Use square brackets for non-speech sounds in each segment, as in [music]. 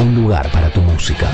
Un lugar para tu música.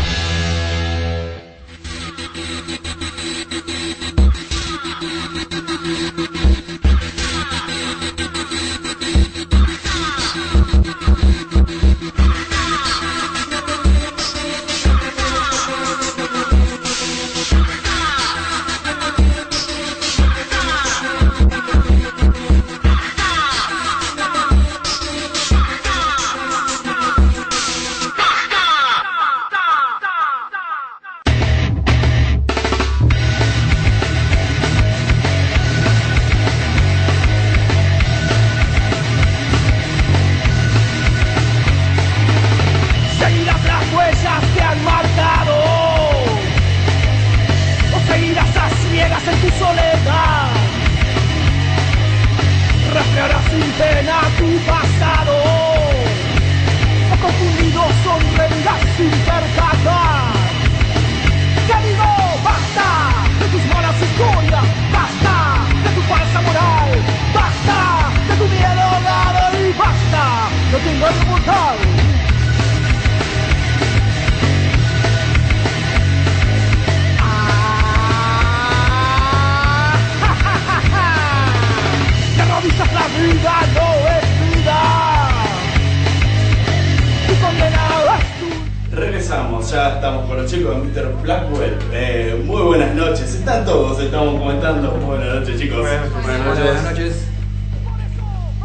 Estamos comentando. Muy buenas noches, chicos. Buenas noches.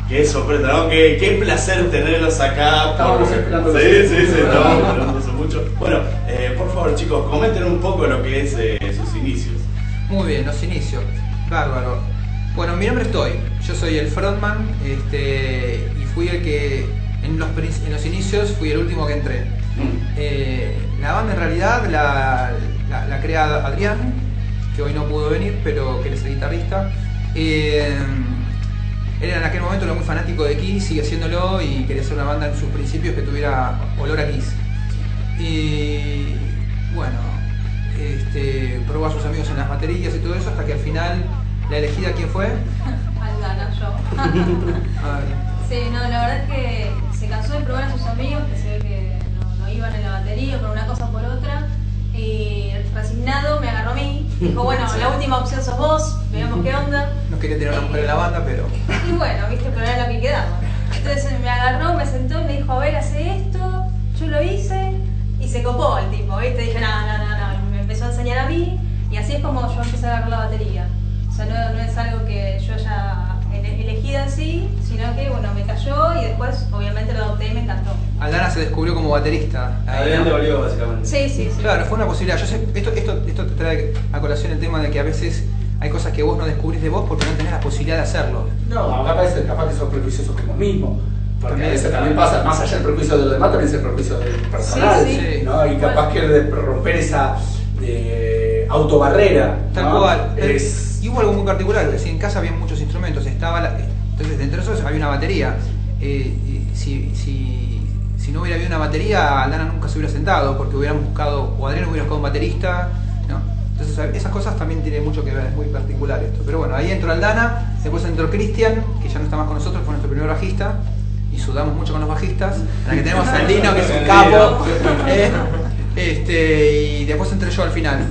Qué sorpresa, ¿no? Qué, qué placer tenerlos acá. Estábamos esperando Sí, eso. sí, sí, estábamos esperando eso mucho. Bueno, eh, por favor, chicos, comenten un poco lo que es eh, sus inicios. Muy bien, los inicios. Bárbaro. Bueno, mi nombre es Toy. Yo soy el frontman este, y fui el que en los, prin- en los inicios fui el último que entré. Mm. Eh, la banda en realidad la, la- la crea Adrián, que hoy no pudo venir, pero que él es el guitarrista. Eh, él en aquel momento era muy fanático de Kiss, sigue haciéndolo y quería hacer una banda en sus principios que tuviera olor a Kiss. Y bueno, este, probó a sus amigos en las baterías y todo eso hasta que al final la elegida quién fue. [laughs] Aldana, yo. [laughs] Sí, no, la verdad es que se cansó de probar a sus amigos, que se ve que no, no iban en la batería por una cosa o por otra. Y resignado me agarró a mí. Dijo, bueno, [laughs] la última opción sos vos, veamos qué onda. no quería tener una mujer en la banda, pero [laughs] Y bueno, viste, pero era lo que quedaba. Entonces me agarró, me sentó y me dijo, a ver, hace esto. Yo lo hice y se copó el tipo, ¿viste? Dije, no, no, no, no. Me empezó a enseñar a mí y así es como yo empecé a agarrar la batería. O sea, no, no es algo que yo haya ele- elegido en sí, sino que, bueno, me cayó y después, obviamente, lo adopté y me encantó. Aldana se descubrió como baterista. Adrián volvió básicamente. Sí, sí, sí. Claro, fue una posibilidad. Yo sé, esto, esto, esto te trae a colación el tema de que a veces hay cosas que vos no descubrís de vos porque no tenés la posibilidad de hacerlo. No, capaz, capaz que son prejuiciosos con vos mismo. Porque También, a veces también pasa, más allá del prejuicio de los demás, también es el prejuicio del personal. Sí, sí. ¿no? Y capaz que de romper esa de autobarrera. Tal ¿no? cual. Es, Y hubo algo muy particular, es decir, en casa había muchos instrumentos, estaba la- entonces dentro de esos había una batería. Eh, si, si, si no hubiera habido una batería, Aldana nunca se hubiera sentado, porque hubieran buscado, o Adrián hubiera buscado un baterista, ¿no? Entonces esas cosas también tienen mucho que ver, es muy particular esto. Pero bueno, ahí entró Aldana, después entró Cristian, que ya no está más con nosotros, fue nuestro primer bajista, y sudamos mucho con los bajistas. En la que tenemos a Lino, que es un capo. [laughs] eh, este, y después entré yo al final.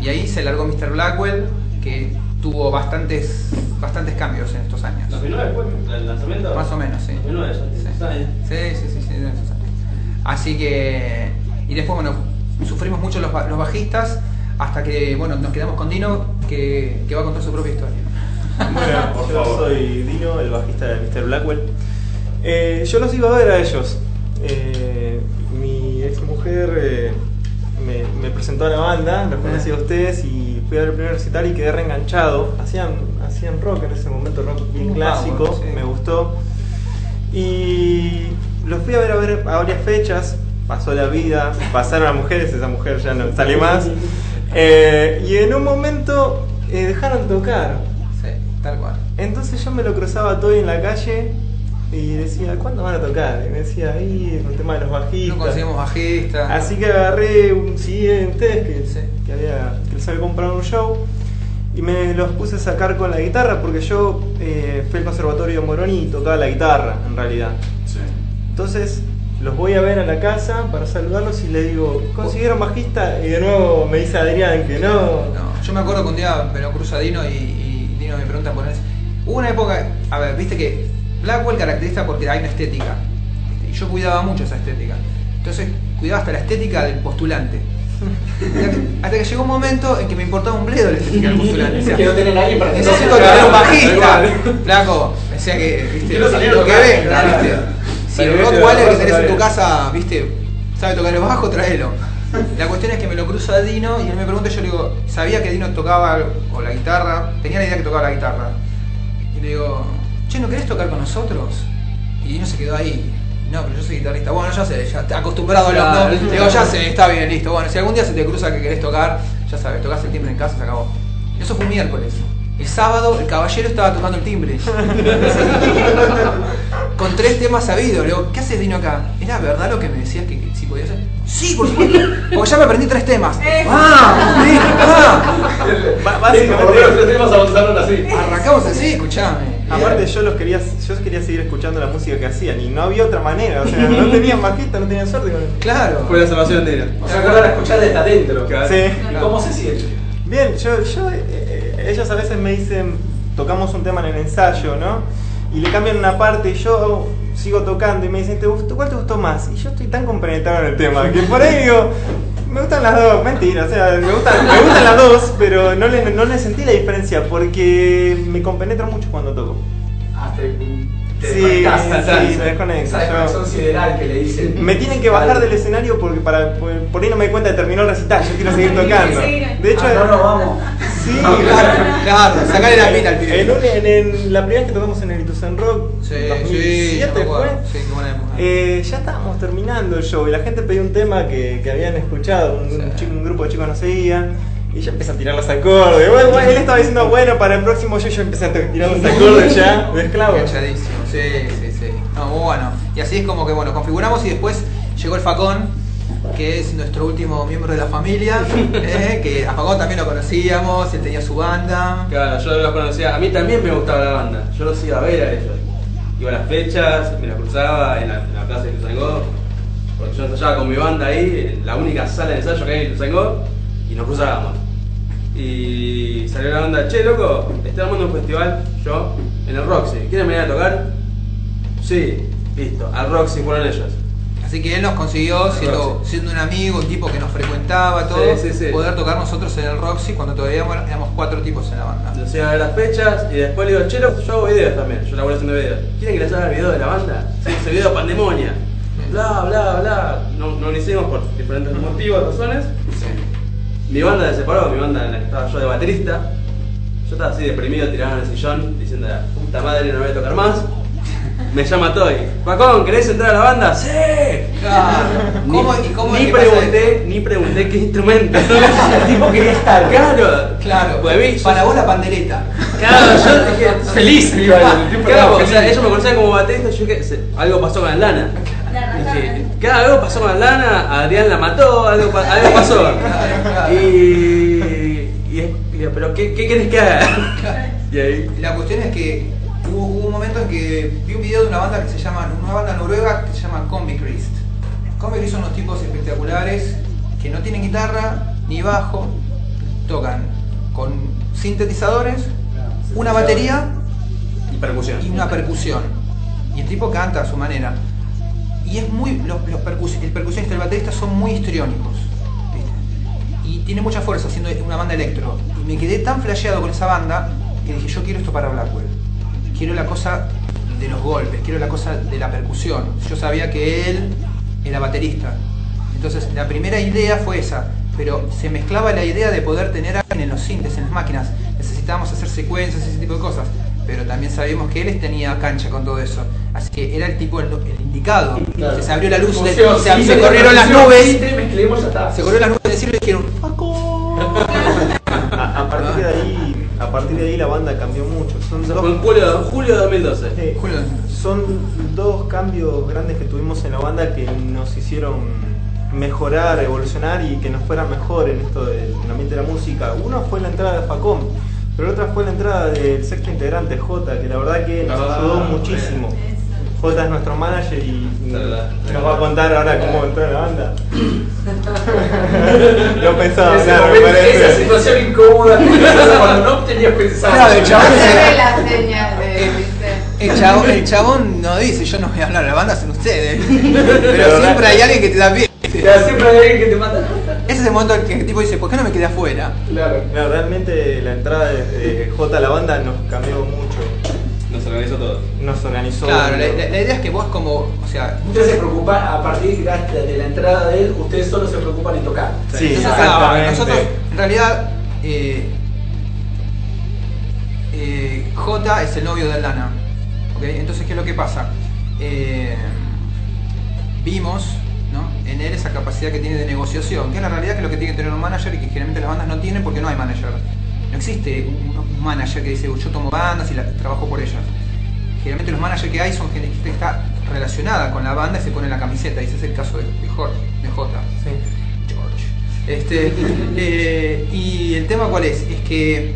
Y ahí se largó Mr. Blackwell, que tuvo bastantes, bastantes cambios en estos años. 2009 fue el lanzamiento. Más o menos, sí. 2009, ya Sí. Sí, sí, sí, sí, en esos años. Así que. Y después, bueno, sufrimos mucho los, los bajistas hasta que, bueno, nos quedamos con Dino, que, que va a contar su propia historia. Bueno, [laughs] Por yo favor. soy Dino, el bajista de Mr. Blackwell. Eh, yo los iba a ver a ellos. Eh, mi ex mujer eh, me, me presentó a la banda, los conocí a ustedes y fui a ver el primer recital y quedé reenganchado. Hacían, hacían rock en ese momento, rock bien clásico, power, sí. me gustó. Y los fui a ver a, ver a varias fechas, pasó la vida, pasaron a mujeres, esa mujer ya no sale más. Eh, y en un momento eh, dejaron tocar. Sí, tal cual. Entonces yo me lo cruzaba todo en la calle y decía, ¿cuándo van a tocar? Y me decía, ahí, con el tema de los bajistas. No conseguimos bajistas. Así que agarré un ustedes que, Sí. que, había, que les había comprado un show y me los puse a sacar con la guitarra porque yo eh, fui al conservatorio de Moroni y tocaba la guitarra en realidad. Sí. Entonces los voy a ver a la casa para saludarlos y le digo, ¿consiguieron bajista? Y de nuevo me dice Adrián que no. No, yo me acuerdo que un día me lo cruza Dino y, y Dino me pregunta por eso. Hubo una época, a ver, viste que Blackwell caracteriza porque hay una estética. ¿viste? Y yo cuidaba mucho esa estética. Entonces cuidaba hasta la estética del postulante. Hasta [laughs] que, hasta que llegó un momento en que me importaba un bledo la estética del postulante. O sea, que a alguien para que Necesito tener un bajista. Flaco, decía que, viste, Quiero salir a lo que venga, viste. Si el que Rottweiler que tenés a en tu casa, viste, sabe tocar el bajo, tráelo. La cuestión es que me lo cruza Dino y él me pregunta y yo le digo, sabía que Dino tocaba o la guitarra, tenía la idea que tocaba la guitarra. Y le digo, che, ¿no querés tocar con nosotros? Y Dino se quedó ahí. No, pero yo soy guitarrista. Bueno, ya sé, ya está acostumbrado a Claro, los no. Digo, ya sé, está bien, listo. Bueno, si algún día se te cruza que querés tocar, ya sabes, tocas el timbre en casa, se acabó. Eso fue un miércoles. El sábado el caballero estaba tocando el timbre. [laughs] Con tres temas sabidos. Le digo, ¿qué haces Dino acá? ¿Era verdad lo que me decías que, que si podía hacer? Sí, por supuesto. Porque ya me aprendí tres temas. [laughs] Eh. ¡Ah! ¡Ah! [laughs] Menos tres temas avanzaron así. Arrancamos así, escuchame. Aparte yo los quería, yo quería seguir escuchando la música que hacían y no había otra manera, o sea, no tenían bajista, no tenían suerte con Claro. Fue la salvación de O sea, acordar a escuchar desde adentro. Sí. ¿Y ¿Cómo se siente? Bien, yo, yo eh, eh, ellos a veces me dicen, tocamos un tema en el ensayo, ¿no? Y le cambian una parte y yo sigo tocando y me dicen, ¿te gustó, ¿cuál te gustó más? Y yo estoy tan compenetrado en el tema que por ahí digo, gustan las dos, mentira, o sea, me gustan, me gustan las dos, pero no le, no le sentí la diferencia porque me compenetro mucho cuando toco. Ah, te, te Sí, sí, me desconecto. Esa desconexión sideral que le dicen. Me tienen que bajar del escenario porque para por, ahí no me di cuenta que terminó el recital, yo quiero seguir [laughs] tocando. De hecho, Ah, no, no, vamos. sí, [laughs] Claro, claro, sacale la pita al pibe. En, un- en- en la primera vez que tocamos en el Ituzen Rock, Sí, 2007 sí, fue. Sí, qué buena época. eh, ya estábamos terminando el show y la gente pedía un tema que, que habían escuchado, un, un Sí. chico- un grupo de chicos no seguía. Y yo empecé a tirar los acordes. Bueno, él estaba diciendo, bueno, para el próximo show yo empecé a tirar los acordes ya, [laughs] de esclavo. Enganchadísimo, sí, sí, sí. No, muy bueno. Y así es como que, bueno, configuramos y después llegó el Facón, que es nuestro último miembro de la familia, [laughs] eh, que a Facón también lo conocíamos, él tenía su banda. Claro, yo los conocía. A mí también me gustaba la banda. Yo los iba a ver a ellos. Iba a las fechas, me la cruzaba en la, en la plaza de Ituzaingó. Porque yo ensayaba con mi banda ahí, en la única sala de ensayo que hay en Ituzaingó, y nos cruzábamos. Y salió la banda, che loco, estoy armando un festival, yo, en el Roxy. ¿Quieren venir a tocar? Sí, listo, al Roxy fueron ellos. Así que él nos consiguió, siendo, un amigo, un tipo que nos frecuentaba, todo, Sí, sí, sí. poder tocar nosotros en el Roxy cuando todavía éramos- éramos cuatro tipos en la banda. Nos iban a ver las fechas y después le digo, che, loco, yo hago videos también, yo laburo haciendo videos. ¿Quieren que les haga el video de la banda? Sí, ese video pandemonia. Bla, bla, bla. No, no lo hicimos por diferentes motivos, razones. Mi banda se separó, mi banda en la que estaba yo de baterista. Yo estaba así deprimido, tirado en el sillón, diciendo, puta madre, no voy a tocar más. Me llama Toy. Pacón, ¿querés entrar a la banda? ¡Sí! Claro. ¿Cómo, ¿Y cómo es ni que pregunté, ni pregunté qué instrumento. [laughs] El tipo quería estar. Claro, Claro, Pues yo- para vos la pandereta. Claro, yo dije, Feliz, iba el tipo Claro, o sea, ellos me conocían como baterista y yo dije, se- algo pasó con la lana. Claro, algo pasó con la lana, Adrián la mató, algo, algo pasó. Y, y, y digo, pero ¿qué, ¿qué querés que haga? [laughs] Y ahí, La cuestión es que hubo, hubo un momento en que vi un video de una banda que se llama, una banda noruega que se llama Combi Christ. Combi Christ son unos tipos espectaculares que no tienen guitarra ni bajo, tocan con sintetizadores, una batería y percusión. y una percusión. Y el tipo canta a su manera. Y es muy. Los, los percus- el percusionista y el baterista son muy histriónicos. Tiene mucha fuerza haciendo una banda electro. Y me quedé tan flasheado con esa banda que dije, yo quiero esto para Blackwell. Quiero la cosa de los golpes, quiero la cosa de la percusión. Yo sabía que él era baterista. Entonces la primera idea fue esa, pero se mezclaba la idea de poder tener en los sintes, en las máquinas. Necesitábamos hacer secuencias, ese tipo de cosas. Pero también sabíamos que él tenía cancha con todo eso. Así que era el tipo, el, el indicado. Claro. Se abrió la luz, de- Función, se, sí, se corrieron las nubes. sí, te mezclemos, ya está. Se corrieron las nubes de decirle y dijeron, "Paco". A, a partir de ahí, a partir de ahí la banda cambió mucho. Son dos, julio, julio de 2012. eh, Julio. son dos cambios grandes que tuvimos en la banda que nos hicieron mejorar, evolucionar y que nos fuera mejor en esto del ambiente de la música. Uno fue la entrada de Facom, pero otra fue la entrada del sexto integrante J, que la verdad que nos Ah, ayudó muchísimo. J es nuestro manager y nos va a contar ahora cómo entró en la banda. [laughs] Yo pensaba Ese hablar, me esa situación incómoda cuando no tenías pensado. Claro, el chabón Se ve se- la señal de, ¿viste? el chabón, el chabón no dice, yo no voy a hablar, la banda son ustedes. [laughs] Pero Pero siempre hay alguien que te da pie. Siempre hay alguien que te mata. Ese es el momento en que el tipo dice, ¿por qué no me quedé afuera? Claro. No, realmente la entrada de, de J a la banda nos cambió mucho. Nos organizó todo. Nos organizó. Claro, la, la- la idea es que vos como, o sea, Ustedes se preocupan, a partir de la, de la entrada de él, ustedes solo se preocupan en tocar. Sí, Entonces, ah, exactamente. nosotros, en realidad, eh, eh, J es el novio de Aldana. ¿ok? Entonces, ¿qué es lo que pasa? Eh, vimos. En él esa capacidad que tiene de negociación, que es la realidad que es lo que tiene que tener un manager y que generalmente las bandas no tienen porque no hay manager. No existe un, manager que dice, yo tomo bandas y trabajo por ellas. Generalmente los managers que hay son gente que está relacionada con la banda y se pone la camiseta, y ese es el caso de, de Jorge, de. Sí. George. Este, [laughs] eh, y el tema cuál es? Es que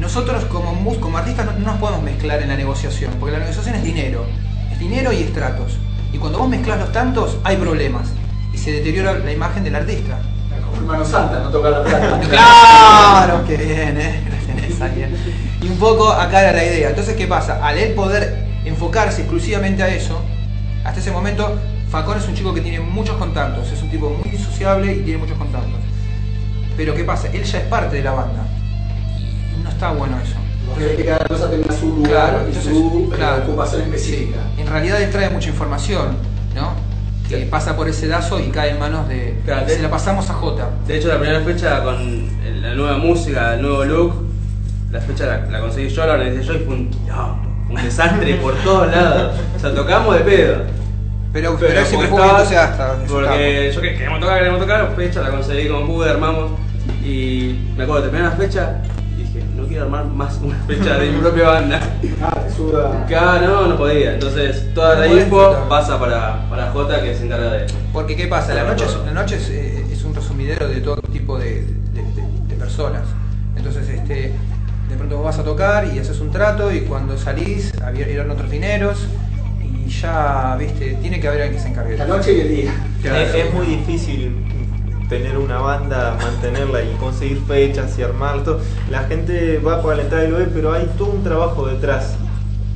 nosotros como, mus- como artistas no, no nos podemos mezclar en la negociación, porque la negociación es dinero, es dinero y estratos. Y cuando vos mezclas los tantos, hay problemas. Y se deteriora la imagen del artista. Como hermano Santa, no tocar la plata. [laughs] Claro, que bien, eh. [laughs] Eh. Y un poco acá era la idea. Entonces, ¿qué pasa? Al él poder enfocarse exclusivamente a eso, hasta ese momento, Facón es un chico que tiene muchos contactos, es un tipo muy sociable y tiene muchos contactos. Pero ¿qué pasa? Él ya es parte de la banda. Y no está bueno eso. Su lugar Claro, y entonces, su eh, claro. ocupación específica. Sí. En realidad él trae mucha información, ¿no? Que pasa por ese dazo y cae en manos de... Claro, se de- la pasamos a Jota. De hecho, la primera fecha con la nueva música, el nuevo look, la fecha la, la conseguí yo, la organicé yo y fue un un desastre por todos lados. O sea, tocamos de pedo. Pero, pero, él siempre estaba- entusiasta. Porque yo que queremos tocar, queremos tocar, fecha la conseguí como pude, armamos. Y me acuerdo, terminé una fecha quiero armar más una [laughs] fecha de mi propia banda. Ah, te suda. Acá no, no podía. Entonces, toda la info pasa para, para Jota que se encarga de. Porque ¿qué pasa? La noche, es, la noche es, eh, es un resumidero de todo tipo de, de- de- de personas. Entonces, este, de pronto vos vas a tocar y haces un trato y cuando salís eran otros dineros y ya, viste, tiene que haber alguien que se encargue. de La noche y el día. Es, es muy difícil tener una banda, mantenerla y conseguir fechas y armar todo. La gente va por la entrada y lo ve, pero hay todo un trabajo detrás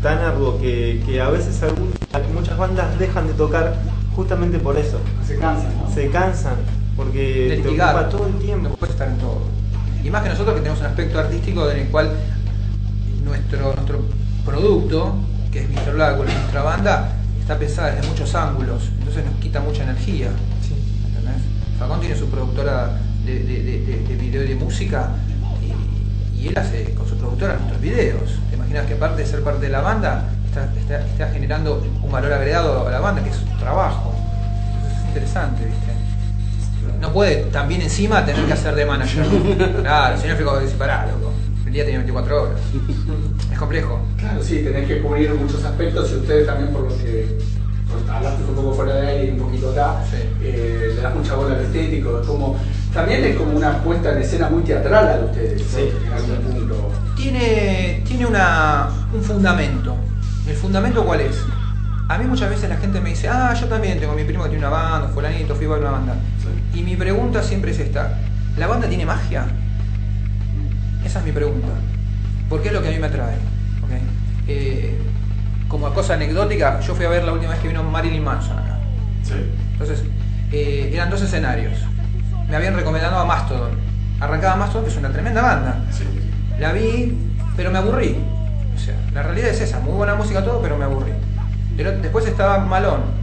tan arduo que, que a veces algún- muchas bandas dejan de tocar justamente por eso. Se cansan, ¿no? Se cansan porque de te ocupa todo el No tiempo. puedes estar en todo. Y más que nosotros que tenemos un aspecto artístico en el cual nuestro, nuestro producto, que es Mr. Blackwell, nuestra banda, está pensada desde muchos ángulos, entonces nos quita mucha energía. Facón tiene su productora de, de, de- de- de video y de música y, y él hace con su productora nuestros videos. ¿Te imaginas que aparte de ser parte de la banda, está, está- está generando un valor agregado a la banda que es su trabajo? Entonces es interesante, ¿viste? No puede también encima tener que hacer de manager. [laughs] Claro, el señor Fico dice, pará, loco. El día tiene 24 horas. Es complejo. Claro, sí, tenés que cubrir muchos aspectos y ustedes también por lo que hablaste un poco fuera de aire y un poquito acá, Sí. eh, le das mucha bola al estético, es como, también es como una puesta en escena muy teatral a ustedes, en algún punto. Tiene, tiene una, un fundamento. ¿El fundamento cuál es? A mí muchas veces la gente me dice, ah, yo también tengo mi primo que tiene una banda, fulanito, fui a una banda. Y mi pregunta siempre es esta, ¿la banda tiene magia? Esa es mi pregunta. Porque es lo que a mí me atrae. ¿ok? Eh, como cosa anecdótica, yo fui a ver la última vez que vino Marilyn Manson acá. Sí. Entonces, eh, eran dos escenarios. Me habían recomendado a Mastodon. Arrancaba Mastodon, que es una tremenda banda. Sí. La vi, pero me aburrí. O sea, la realidad es esa, muy buena música todo, pero me aburrí. Pero después estaba Malón.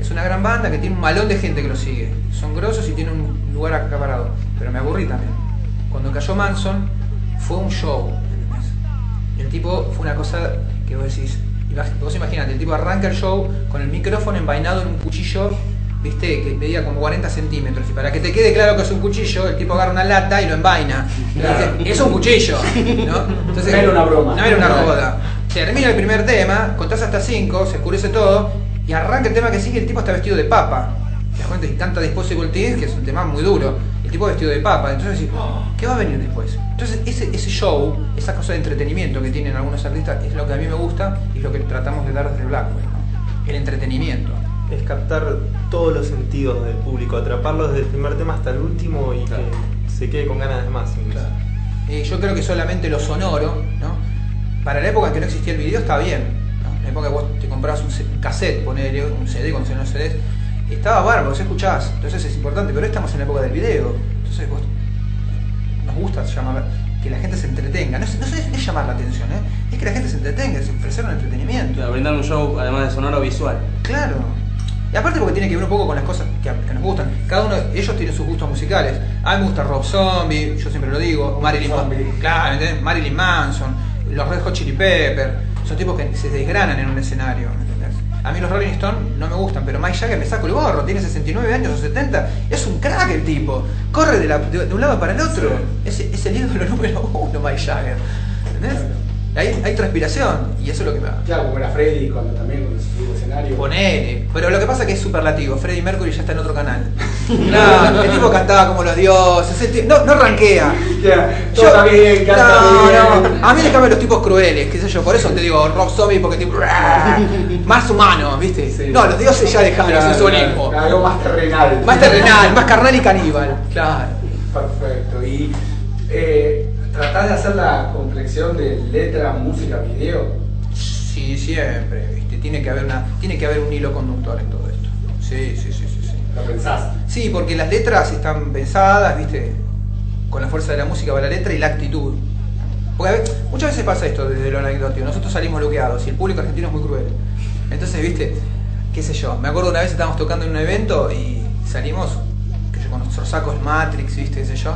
Es una gran banda que tiene un malón de gente que lo sigue. Son grosos y tienen un lugar acaparado. Pero me aburrí también. Cuando cayó Manson, fue un show. El tipo fue una cosa que vos decís. Vos imaginate, el tipo arranca el show con el micrófono envainado en un cuchillo, viste, que medía como 40 centímetros. Y para que te quede claro que es un cuchillo, el tipo agarra una lata y lo envaina. Claro. Es un cuchillo, ¿no? Entonces, No era una broma. No era una joda. Termina el primer tema, contás hasta 5, se oscurece todo, y arranca el tema que sigue, el tipo está vestido de papa. Te das cuenta, y canta Disposable Things, que es un tema muy duro. El tipo vestido de papa. Entonces decís, ¿qué va a venir después? Entonces ese, ese show, esa cosa de entretenimiento que tienen algunos artistas, es lo que a mí me gusta y es lo que tratamos de dar desde Blackwell. el entretenimiento. Es captar todos los sentidos del público, atraparlos desde el primer tema hasta el último y Claro. que se quede con ganas de más. incluso. Eh, yo creo que solamente lo sonoro, ¿no? Para la época en que no existía el video está bien. ¿no? En la época que vos te comprabas un, cassette, ponele un CD cuando se no CDs, estaba bárbaro, vos escuchás, entonces es importante, pero hoy estamos en la época del video. Entonces vos nos gusta llamar que la gente se entretenga. No es, no es- es llamar la atención, ¿eh? es que la gente se entretenga, es ofrecer un entretenimiento. Claro, brindar un show además de sonoro visual. Claro. Y aparte porque tiene que ver un poco con las cosas que, que nos gustan. Cada uno, ellos tienen sus gustos musicales. A mí me gusta Rob Zombie, yo siempre lo digo, Marilyn Manson. Claro, ¿entendés? Marilyn Manson, los Red Hot Chili Pepper. Son tipos que se desgranan en un escenario, ¿entendés? A mí los Rolling Stones no me gustan, pero Mike Jagger me saco el gorro, tiene 69 años o 70, es un crack el tipo. Corre de, la- de- de un lado para el otro. Es, es el ídolo número uno, Mike Jagger. ¿Entendés? Hay, hay transpiración y eso es lo que me da. Claro, como era Freddy cuando también cuando se escenario. Ponele. Pero lo que pasa es que es superlativo. Freddie Mercury ya está en otro canal. [laughs] Claro, el tipo cantaba como los dioses. no, no rankea. [laughs] Ya, todo está bien, canta no, bien. no. A mí me cambian los tipos crueles, qué sé yo. Por eso te digo Rob Zombie, porque tipo. [laughs] Más humano, ¿viste? Sí. No, los dioses ya dejaron Claro, su olimpo. claro, Algo más terrenal. Más terrenal, más carnal y caníbal. Claro. Perfecto. Y eh, tratás de hacer la complexión de letra, música, video. Sí, siempre, ¿viste? Tiene que haber una, tiene que haber un hilo conductor en todo esto. Sí, sí, sí, sí, sí. Lo pensás. Sí, porque las letras están pensadas, viste, con la fuerza de la música va la letra y la actitud. Porque a muchas veces pasa esto desde lo anecdótico. Nosotros salimos bloqueados y el público argentino es muy cruel. Entonces, viste, qué sé yo. Me acuerdo una vez estábamos tocando en un evento y salimos, que yo con nuestros sacos Matrix, viste, qué sé yo.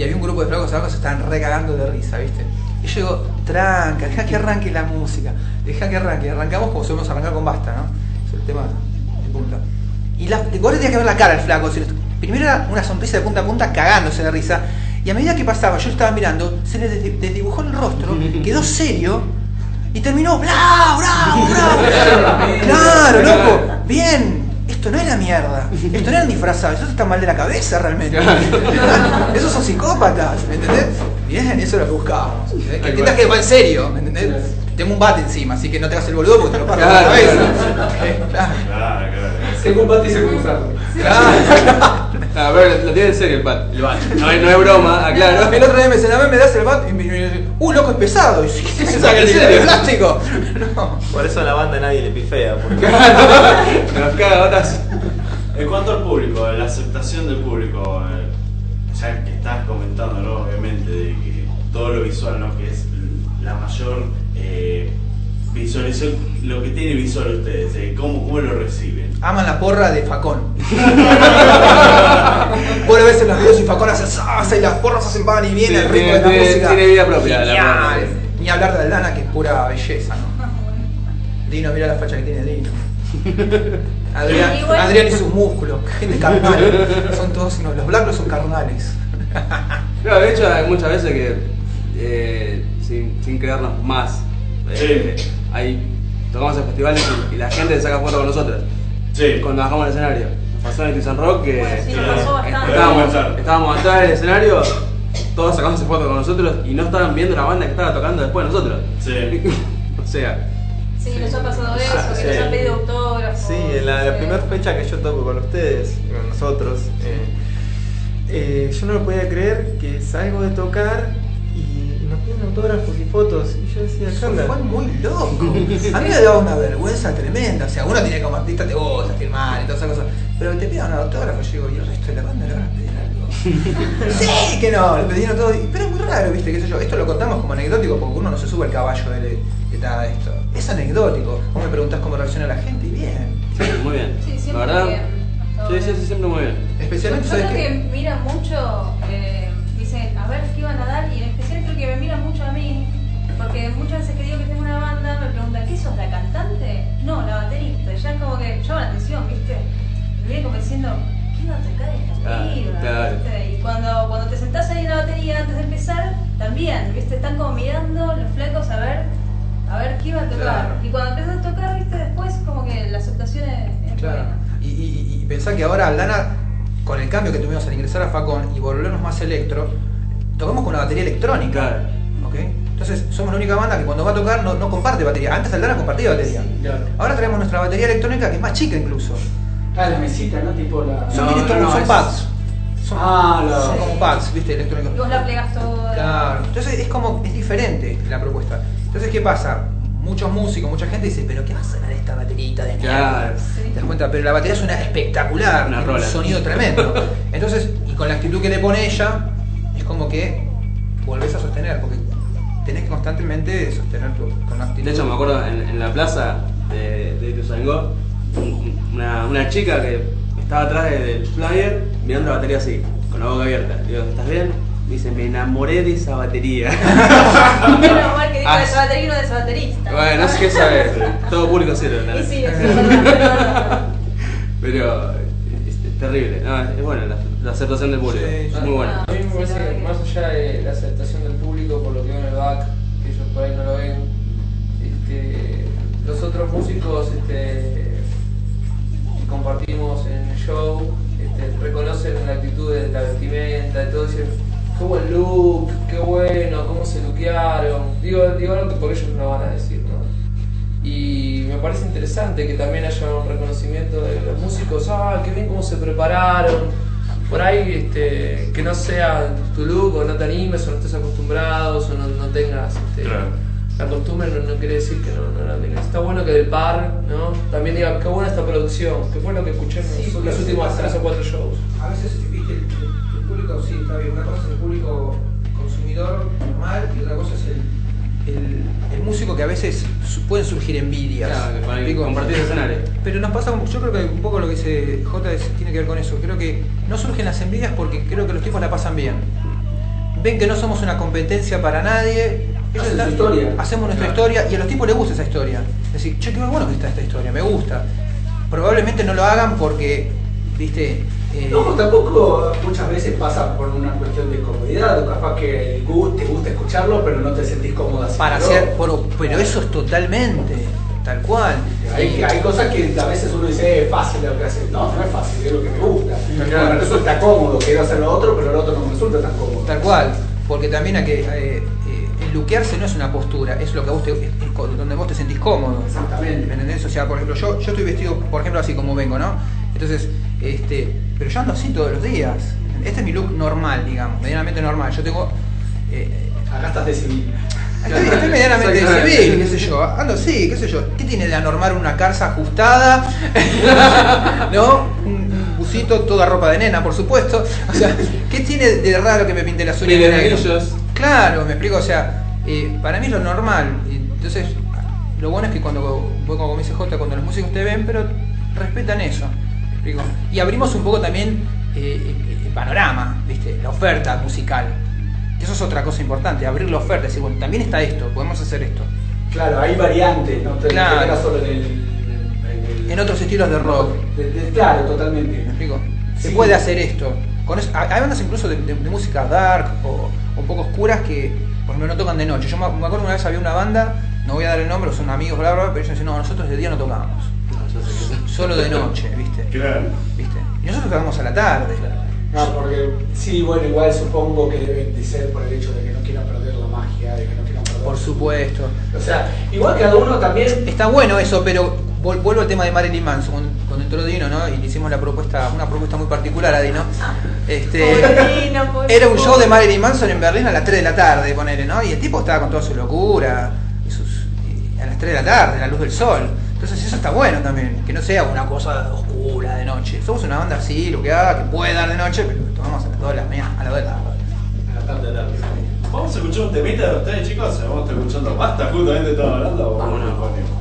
Y había un grupo de flacos abajo que se estaban recagando de risa, viste. Y yo digo, tranca, deja que arranque la música, deja que arranque. Arrancamos como solemos arrancar con basta, ¿no? Es el tema de punta. Y la, vos le tenías que ver la cara al flaco. Primero era una sonrisa de punta a punta cagándose de risa. Y a medida que pasaba, yo estaba mirando, se le desdi- desdibujó el rostro, [laughs] quedó serio y terminó bravo, bravo, bravo. [laughs] Claro, loco, bien. Esto no era mierda. Esto no eran disfrazados. Esto está mal de la cabeza realmente. Esos son psicópatas, ¿me entendés? Bien, eso es lo que buscábamos. Que entiendas que va en serio, ¿me entendés? Tengo un bate encima, así que no te hagas el boludo porque te lo parto en la Claro, cabeza. claro. Claro. Claro, claro. Tengo un bate y sé cómo usarlo. Claro. Ah, pero lo tiene en serio el pat. El bat. No, es- no es broma, [laughs] aclaro. El otro día me dice, "Dame, me das el bat y me dice, uh, loco, es pesado. Y sí, se saca plástico. [laughs] No. Por eso a la banda nadie le pifea. Porque Nos caga botas. En cuanto al público, la aceptación del público, eh, ya que estás comentándolo, obviamente, de que todo lo visual, ¿no? que es la mayor eh, visualización, lo que tiene visual ustedes, eh, ¿cómo, ¿cómo lo reciben? Aman la porra de Facón. Vos lo ves en los videos y Facón hace salsa y las porras hacen van y viene Sí, el ritmo tiene- de la tiene- música. tiene vida propia, la Genial. porra. Ni hablar de Aldana, que es pura belleza, ¿no? Dino, mira la facha que tiene Dino. [laughs] Adrián, Sí, igual- Adrián y sus músculos, gente carnal. Son todos unos, los blancos son carnales. [laughs] No, de hecho hay muchas veces que eh, sin, sin creernos más. eh, hay, tocamos en festivales y, y la gente se saca fotos con nosotros. Sí. Cuando bajamos al escenario. Pasó en el San Rock que Bueno, sí, nos pasó bastante. estábamos, estábamos atrás del escenario, todos sacándose fotos con nosotros y no estaban viendo la banda que estaba tocando después de nosotros. Sí. [laughs] o sea, Sí, nos ha pasado eso, Ah, que sí. nos han pedido autógrafos. Sí, en la, primera fecha que yo toco con ustedes, con nosotros, eh, eh, yo no lo podía creer que salgo de tocar nos piden autógrafos y fotos. Y yo decía, ¿qué Eso fue muy loco. [laughs] A mí me daba una vergüenza tremenda. O sea, uno tiene como artista, te gusta firmar y todas esas cosas. Pero que te pidan un autógrafo, yo digo, ¿y el resto de la banda le van a pedir algo? [laughs] sí, que no, le pidieron todo. Pero es muy raro, ¿viste? ¿Qué sé yo? Esto lo contamos como anecdótico porque uno no se sube al caballo de, de nada de esto. Es anecdótico. Vos me preguntás cómo reacciona la gente y bien. sí, muy bien. Sí, la siempre verdad. bien. Sí, sí, sí, siempre muy bien. Especialmente, Yo ¿sabes creo qué? que miran mucho, eh, dicen, a ver qué iban a dar, y que me miran mucho a mí, porque muchas veces que digo que tengo una banda, me preguntan, ¿qué sos, la cantante? No, la baterista, y ya es como que llama la atención, ¿viste? Me viene como diciendo, ¿qué a tocar esta piba? claro. ¿viste? Y cuando, cuando te sentás ahí en la batería antes de empezar, también, ¿viste? Están como mirando los flacos a ver, a ver qué iba a tocar. Claro. Y cuando empiezas a tocar, ¿viste? Después como que la aceptación es, es Claro. buena. Y, y, y pensá que ahora Aldana, con el cambio que tuvimos al ingresar a Facon y volvernos más electro, tocamos con una batería electrónica. Claro. ¿ok? Entonces somos la única banda que cuando va a tocar no, no comparte batería. Antes Aldana compartía batería. Claro. Ahora traemos nuestra batería electrónica que es más chica incluso. Ah, la mesita, ¿no? Tipo la. Son, No, son es- pads. Son, Ah, son como pads, viste, Y electrónicos. vos la plegas toda. Claro, entonces es como, es diferente la propuesta. Entonces, ¿qué pasa? Muchos músicos, mucha gente dice, pero ¿qué va a sonar esta baterita de mierda? Claro. Sí. ¿Te das cuenta? Pero la batería suena espectacular, Una un rola. sonido tremendo. [laughs] Entonces, y con la actitud que le pone ella, como que volvés a sostener, porque tenés que constantemente sostener tu, con actitud. De hecho, me acuerdo en, en la plaza de, de Ituzaingó, un- una, una chica que estaba atrás de- del flyer mirando la batería así, con la boca abierta. Digo, ¿estás bien? Dice, me enamoré de esa batería. [laughs] Menos mal que dijo de esa batería y no de esa baterista. bueno, no sé qué saber. Todo público cero. verdad. sí, es verdad. [laughs] Pero es, es terrible. No, es, es bueno la, la aceptación del público. Sí, es muy bueno. A mí me parece que más allá de la aceptación del público por lo que veo en el back, que ellos por ahí no lo ven, este, los otros músicos este, que compartimos en el show este, reconocen la actitud de la vestimenta, de todo, dicen, qué buen look, qué bueno, cómo se luquearon. Digo, digo algo que por ellos no van a decir, ¿no? Y me parece interesante que también haya un reconocimiento de los músicos, ah, qué bien cómo se prepararon. Por ahí este, que no sea tu look o no te animes o no estés acostumbrados o no, no tengas este, Claro. la costumbre, no, no quiere decir que no, no la tengas. Está bueno que del par ¿no? también diga, qué buena esta producción, que fue lo que escuché en Sí, los, últimos pasa- tres o cuatro shows. A veces, viste, el, el- el público, sí, está bien, una cosa es el público consumidor normal y otra cosa es el, el, el músico que a veces su- pueden surgir envidias. Compartir escenario. Pero nos pasa, yo creo que un poco lo que dice J tiene que ver con eso. Creo que no surgen las envidias porque creo que los tipos la pasan bien. Ven que no somos una competencia para nadie. Ellos Hacen su están- historia. Hacemos nuestra Claro. historia y a los tipos les gusta esa historia. Es decir, che, qué bueno que está esta historia, me gusta. Probablemente no lo hagan porque, viste. Eh, Ojo, tampoco muchas veces pasa por una cuestión de comodidad, o capaz que gu- te gusta escucharlo, pero no te sentís cómoda para hacer. Pero, pero eso es totalmente, tal cual. Hay, hay cosas que a veces uno dice es fácil lo que hace. No, no es fácil, es lo que me gusta. Claro. Me resulta cómodo, quiero hacer lo otro, pero lo otro no me resulta tan cómodo. Tal cual, porque también hay que. eh, eh, el luquearse no es una postura, es lo que a vos te, donde vos te sentís cómodo. Exactamente. ¿Me entendés? O sea, por ejemplo, yo, yo estoy vestido, por ejemplo, así como vengo, ¿no? Entonces, este, pero yo ando así todos los días. Este es mi look normal, digamos, medianamente normal. Yo tengo. eh, Acá estás de civil. Estoy, estoy medianamente civil, qué sé yo, ando así, qué sé yo. ¿Qué tiene de anormal una calza ajustada? [laughs] ¿No? Un, busito, toda ropa de nena, por supuesto. O sea, ¿qué tiene de raro que me pinte las uñas de. Claro, me explico, o sea, eh, para mí es lo normal. Entonces, lo bueno es que cuando, voy como dice J, cuando los músicos te ven, pero respetan eso. ¿Me explico? Y abrimos un poco también eh, el panorama, ¿viste? La oferta musical. Eso es otra cosa importante, abrir la oferta, decir, bueno, también está esto, podemos hacer esto. Claro, hay variantes, no te Claro. quedas solo en el. en el- En otros estilos de rock. de- de- claro, totalmente. ¿Me explico? Se puede hacer esto. Con eso- hay bandas incluso de, de- de música dark o, o un poco oscuras que, por ejemplo, no tocan de noche. Yo me, me acuerdo una vez había una banda, no voy a dar el nombre, son amigos, bla, bla, bla, pero ellos dicen, no, nosotros de día no tocamos. Solo de noche, ¿viste? Claro. ¿Viste? Y nosotros tocamos a la tarde. No, porque sí, bueno, igual supongo que deben de ser por el hecho de que no quieran perder la magia, de que no quieran perder. Por supuesto. O sea, igual cada uno también. Está bueno eso, pero vuelvo al tema de Marilyn Manson. Cuando, entró Dino, ¿no? Y le hicimos la propuesta, una propuesta muy particular a Dino. Este, era un show de. Marilyn Manson en Berlín a las 3 de la tarde, ponele, ¿no? Y el tipo estaba con toda su locura, y sus- y a las 3 de la tarde, a la luz del sol. Entonces eso está bueno también, que no sea una cosa oscura de noche. Somos una banda así, lo que haga, que puede dar de noche, pero tocamos a las 2 de la mañana, a las 2 de la tarde. A la tarde, tarde. Vamos a escuchar un temita de ustedes, chicos. Vamos a estar escuchando basta, justamente estaba hablando. Vámonos.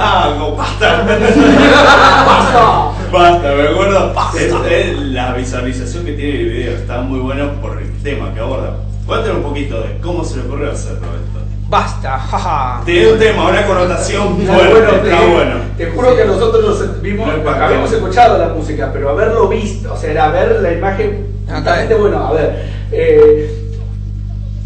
algo. Algo, basta. basta. Basta, me acuerdo. Basta. Es, la visualización que tiene el video está muy bueno por el tema que aborda. Cuéntame un poquito de cómo se le ocurrió hacerlo esto. Basta, jaja. Tiene un tema, una connotación fuerte, bueno, te, bueno. Te juro que nosotros nos vimos, habíamos escuchado la música, pero haberlo visto, o sea, era ver la imagen, okay. bueno, a ver. Eh,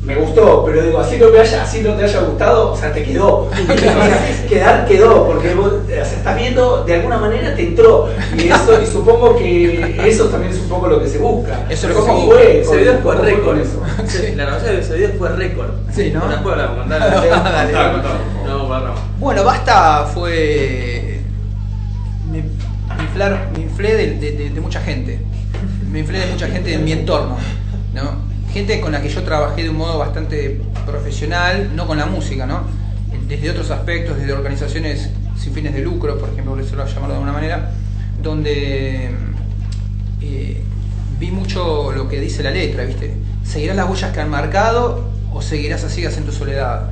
me gustó, pero digo, así no, me haya, así no te haya gustado, o sea, te quedó. [laughs] O sea, quedar quedó, porque vos o sea, estás viendo, de alguna manera te entró. Y, eso, y supongo que eso también es un poco lo que se busca. Eso es lo que ¿Cómo se fue? Ese video fue ¿Cómo récord. eso? [laughs] Sí, La grabación de ese video fue récord. Sí, ¿no? Después hablamos, para Bueno, Basta fue. Me, me inflar- me inflé de, de- de- de mucha gente. Me inflé de mucha gente en mi entorno. ¿no? Gente con la que yo trabajé de un modo bastante profesional, no con la música, ¿no? Desde otros aspectos, desde organizaciones sin fines de lucro, por ejemplo, por eso lo llamarlo de alguna manera, donde eh, vi mucho lo que dice la letra, ¿viste? ¿Seguirás las huellas que han marcado o seguirás así en tu soledad?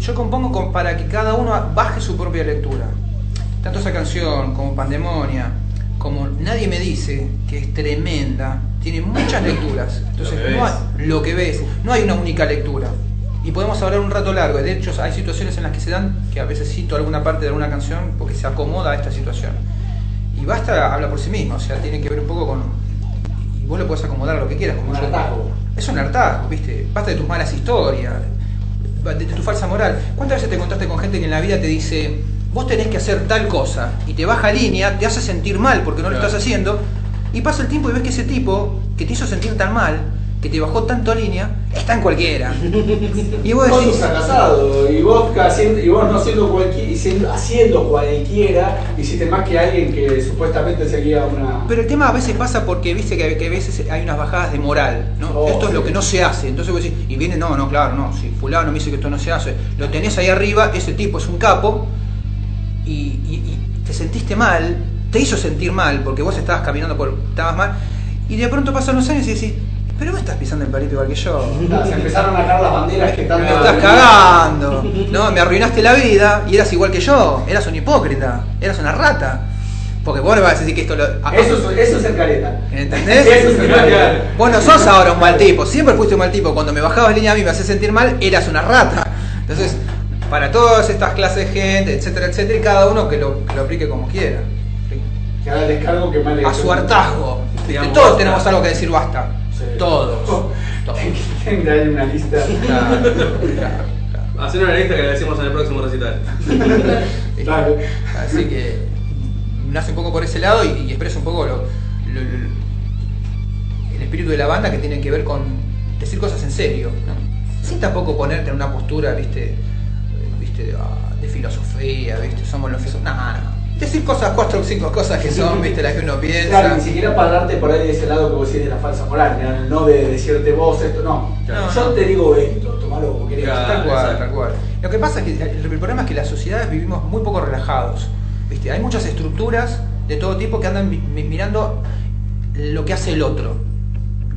yo compongo para que cada uno baje su propia lectura. Tanto esa canción como Pandemonia, como Nadie me dice, que es tremenda, tiene muchas lecturas. Entonces, Lo que no ves. hay- lo que ves, no hay una única lectura. Y podemos hablar un rato largo. De hecho, hay situaciones en las que se dan que a veces cito alguna parte de alguna canción porque se acomoda a esta situación. Y basta, habla por sí mismo, o sea, tiene que ver un poco con. Y vos lo puedes acomodar a lo que quieras, como Un yo. hartazgo. Es un hartazgo, ¿viste? Basta de tus malas historias, de, de tu falsa moral. ¿Cuántas veces te encontraste con gente que en la vida te dice, vos tenés que hacer tal cosa, y te baja línea, te hace sentir mal porque no lo estás haciendo, y pasa el tiempo y ves que ese tipo que te hizo sentir tan mal, que te bajó tanto línea, está en cualquiera. [laughs] Y vos Vos decís, sos fracasado y vos, haciendo, y vos no siendo cualquier, siendo, haciendo cualquiera, hiciste más que alguien que supuestamente seguía una. Pero el tema a veces pasa porque viste que, que a veces hay unas bajadas de moral, ¿no? Oh, esto es lo que no se hace. Entonces vos decís, y viene, no, no, claro, no, si fulano me dice que esto no se hace, lo tenés ahí arriba, ese tipo es un capo, y, y- y te sentiste mal, te hizo sentir mal, porque vos estabas caminando por, estabas mal, y de pronto pasan los años y decís, pero vos estás pisando el palito igual que yo. Se empezaron a caer las banderas que tanto. Me estás cagando, [laughs] no, me arruinaste la vida y eras igual que yo, eras un hipócrita, eras una rata. Porque vos le vas a decir que esto lo. Eso es, eso es el careta. ¿Entendés? [laughs] Eso es el careta. Vos no sos ahora un mal tipo, siempre fuiste un mal tipo. Cuando me bajabas línea a mí me hacías sentir mal, eras una rata. Entonces, para todas estas clases de gente, etcétera, etcétera, y cada uno que lo, que lo aplique como quiera. Que haga el descargo que más le A su hartazgo. Digamos, Todos basta. tenemos algo que decir basta. Sí. Todos. [laughs] Todos. Tenga ahí una lista. Claro, [laughs] claro, claro. Hacer una lista que le decimos en el próximo recital. [laughs] Claro. Así que nace un poco por ese lado y, y expresa un poco lo- lo- lo- el espíritu de la banda que tiene que ver con decir cosas en serio, ¿no? sin tampoco ponerte en una postura, viste, viste de, ah, de filosofía, viste, somos los filósofos. No, no. Decir cosas, cuatro o cinco cosas que son, viste, las que uno piensa. Claro, ni siquiera pararte por ahí de ese lado que vos decís de la falsa moral, no de decirte vos esto, no. Yo te digo esto, tomalo como querés. Claro. Tal cual, tal cual. Lo que pasa es que el, problema es que las sociedades vivimos muy poco relajados. ¿viste? Hay muchas estructuras de todo tipo que andan mi- mi- mirando lo que hace el otro.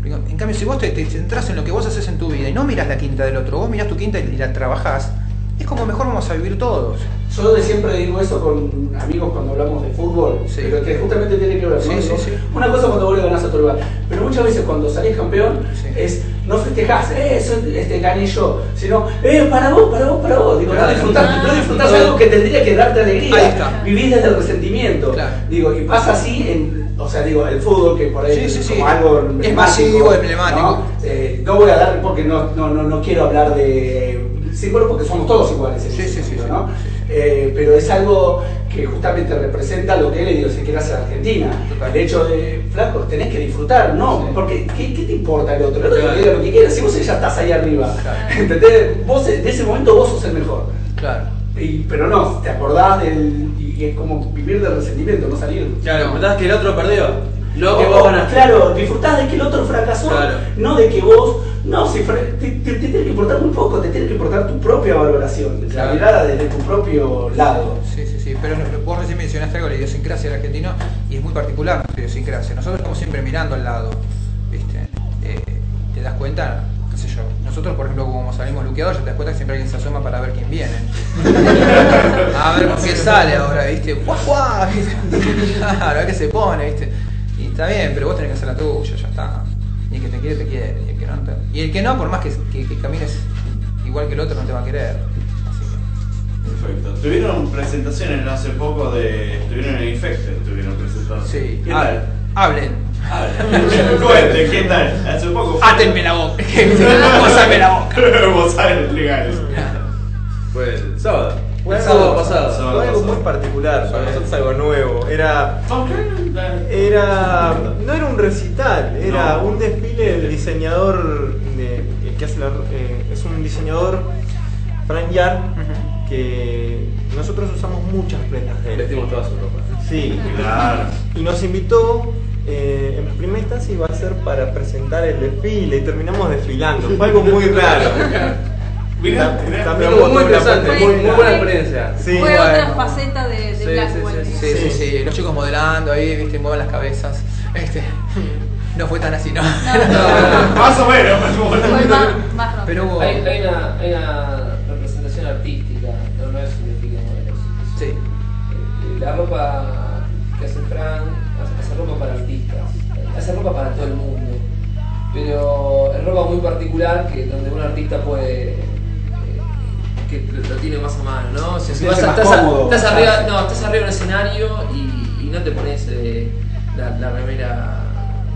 En cambio, si vos te, te centrás en lo que vos haces en tu vida y no miras la quinta del otro, vos mirás tu quinta y la trabajás, es como mejor vamos a vivir todos. Yo de siempre digo eso con amigos cuando hablamos de fútbol, Sí. pero que justamente tiene que ver, ¿no? Sí, Digo, sí. Una cosa cuando vos le ganás a otro lugar, pero muchas veces cuando salís campeón es no festejás, eh, eso este, gané yo, sino, eh, para vos, para vos, para vos. Digo, Claro. no disfrutás, no disfrutás Ah. algo que tendría que darte alegría. Ahí está. Vivís desde el resentimiento. Claro. Digo, y pasa así en, o sea, digo, el fútbol que por ahí es como algo Es emblemático, masivo, emblemático. ¿no? Eh, no voy a dar porque no, no, no, no quiero hablar de símbolos porque somos todos iguales en Sí, ese sí, sí, sentido, sí. ¿no? Eh, pero es algo que justamente representa lo que él digo, se quiere hacer Argentina. El hecho de, flaco, tenés que disfrutar, no, porque ¿qué, qué te importa el otro? El otro Claro. diga lo que quiera, si vos ya estás ahí arriba, Claro. [laughs] ¿entendés? Vos en ese momento vos sos el mejor. Claro. Y, pero no, te acordás del. Y, es como vivir del resentimiento, no salir. Claro, ¿verdad que el otro perdió? Que O- vos ganaste. Claro, disfrutás de que el otro fracasó, Claro. no de que vos. No, si te, te- te tiene que importar muy poco, te tiene que importar tu propia valoración, Claro. la mirada desde tu propio lado. Sí, sí, sí, pero vos recién mencionaste algo de la idiosincrasia del argentino y es muy particular nuestra idiosincrasia. Nosotros estamos siempre mirando al lado, ¿viste? Eh, ¿Te das cuenta? ¿Qué sé yo? Nosotros, por ejemplo, como salimos luqueados, ya te das cuenta que siempre alguien se asoma para ver quién viene. [laughs] A ver con qué sale ahora, ¿viste? ¡Guau, guau! Claro, a ver qué se pone, ¿viste? Y está bien, pero vos tenés que hacer la tuya, ya está. Y el que te quiere, te quiere. Y el que no, por más que, que- que camines igual que el otro, no te va a querer. Perfecto. Tuvieron presentaciones no hace poco de. Estuvieron en Infected, estuvieron presentando. Sí, ¿Qué ha- tal? hablen. Cuente, [laughs] ¿qué tal? Hace poco. fue- Átenme la boca. [laughs] Pósame la boca. [laughs] Vos sabés, legales. Fue el sábado. Fue el algo- sábado pasado. sábado. Fue algo muy particular, para Sí. nosotros algo nuevo. Era Era. No era un recital, era No. un desfile del diseñador eh, es un diseñador, Frank Yard, que nosotros usamos muchas prendas de él. Vestimos toda su ropa. Sí, Claro. y nos invitó. eh, en primera instancia iba a ser para presentar el desfile y terminamos desfilando. Fue algo muy raro. También Muy, interesante, muy, muy buena experiencia. Sí, Fue bueno. otra faceta de, de Sí, Blackwell. sí, sí, Sí, sí, sí, los chicos modelando ahí, viste, mueven las cabezas. Este, no fue tan así, ¿no? [laughs] Más o menos. Más, más rápido. Pero hubo. Hay, hay una, hay una representación artística, no, no es de modelos. Sí. Eh, La ropa que hace Frank hace, ropa para artistas, hace ropa para todo el mundo, pero es ropa muy particular que donde un artista puede eh, que lo, tiene más a mano, ¿no? O sea, si Se vas siente a- más estás, cómodo, arriba, no, estás arriba de un escenario y, y no te pones eh, la, la remera,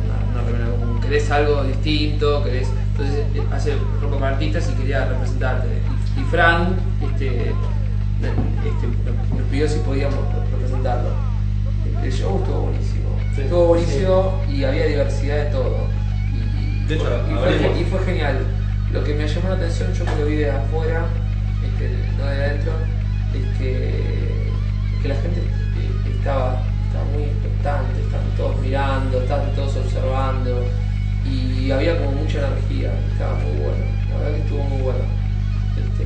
una, remera común, querés algo distinto, querés, entonces eh, hace ropa para artistas y quería representarte. Y, y Frank, este, este, nos pidió si podíamos representarlo. El show estuvo buenísimo, Sí. estuvo buenísimo y había diversidad de todo. Y, De hecho, y fue, abrimos. y fue genial. Lo que me llamó la atención, yo que lo vi de afuera, este, no de adentro, es que, que la gente eh, estaba, estaba muy expectante, estaban todos mirando, estaban todos observando y había como mucha energía, estaba muy bueno, la verdad que estuvo muy bueno. Este,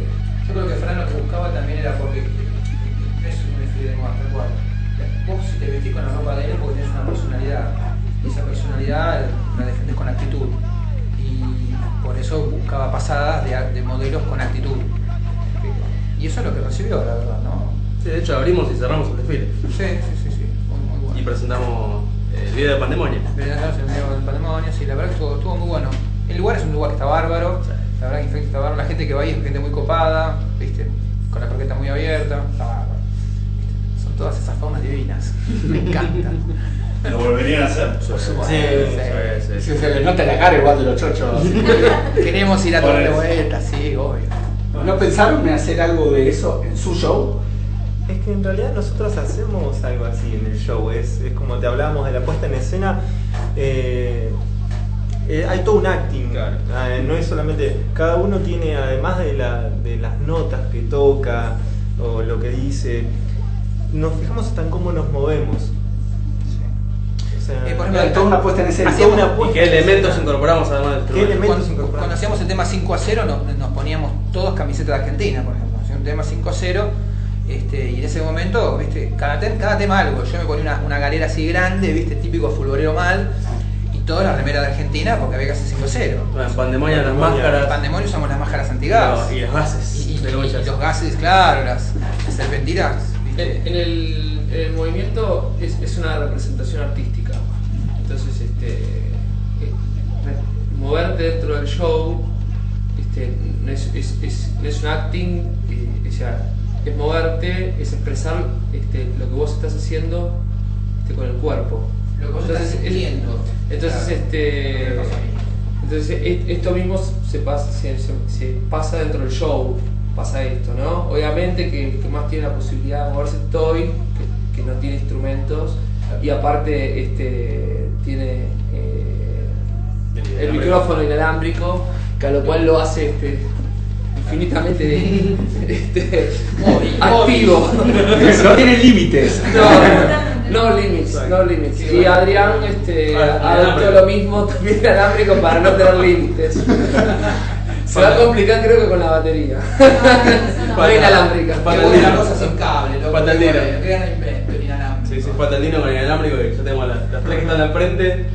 Yo creo que Fran lo que buscaba también era porque no es un desfile de moda, tal cual. Vos si te vestís con la ropa de él porque tienes una personalidad. Y esa personalidad la defendés con actitud. Y por eso buscaba pasadas de, de modelos con actitud. Y eso es lo que recibió, la verdad, ¿no? Sí, de hecho abrimos y cerramos el desfile. Sí, sí, sí, presentamos eh, el video de Pandemonia. Presentamos el video patrimonio, sí, la verdad que estuvo, estuvo muy bueno. El lugar es un lugar que está bárbaro, la verdad que está bárbaro. La gente que va ahí es gente muy copada, viste, con la croqueta muy abierta, está bárbaro. ¿viste? Son todas esas faunas divinas, [laughs] me encantan. ¿Lo volverían a hacer? Sí, sí. sí, Sí, se le nota la cara igual de los chochos. [laughs] Queremos ir a eso. vueltas, sí, obvio. ¿No pensaron en hacer algo de eso en su show? Es que en realidad nosotros hacemos algo así en el show, es, es como te hablábamos de la puesta en escena, eh, eh, hay todo un acting, Claro. Ah, no es solamente, cada uno tiene además de, la- de las notas que toca o lo que dice, nos fijamos hasta en cómo nos movemos. O sea, Eh, por ejemplo, Hay toda una puesta en escena. Hacíamos una ¿Y puesta qué en elementos escena. incorporamos además del ¿Qué elementos Cuando, incorporamos? cuando hacíamos el tema 5 a 0 nos, nos poníamos todos camisetas de Argentina, por ejemplo. Hacíamos un tema 5 a 0 este, y en ese momento, viste, cada, te- cada tema algo. Yo me ponía una, una galera así grande, viste, típico fulgorero mal, y toda la remera de Argentina porque había que hacer 5 a 0. Bueno, en Pandemonia las Pandemonia. En máscaras Pandemonio usamos las máscaras antigas. y, y las bases Y, los gases, claro, las, las serpentinas. ¿viste? En, en el, en el movimiento es, es una representación artística. Entonces, este, eh, moverte dentro del show este, no, es, es- es- no es un acting, eh, o sea, es moverte, es expresar este, lo que vos estás haciendo este, con el cuerpo. Lo que vos estás es- entonces, Claro. este, entonces e- esto mismo se pasa, se, se- se pasa dentro del show, pasa esto, ¿no? Obviamente que el que más tiene la posibilidad de moverse es Toy, que, que no tiene instrumentos, y aparte este, tiene eh, el micrófono inalámbrico, que a lo cual lo hace este, infinitamente este, activo. No tiene límites. No, no limits, no limits. Sí, Y. Adrián este, Ah, adoptó inalámbrico. lo mismo, también inalámbrico para no tener límites. [laughs] Se va a complicar creo que con la batería. [laughs] No inalámbrica. Al cosa sin cable, loco. Pata al Qué tiro. bueno, Qué gran invento, el inalámbrico. Sí, sí, pataldino con el inalámbrico y ya tenemos las, las tres que están al frente